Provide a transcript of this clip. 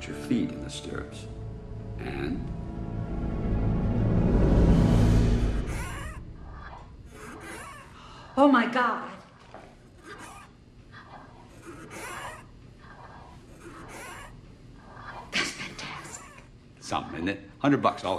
put your feet in the stirrups. And Oh my God. That's fantastic. something, is it? Hundred bucks all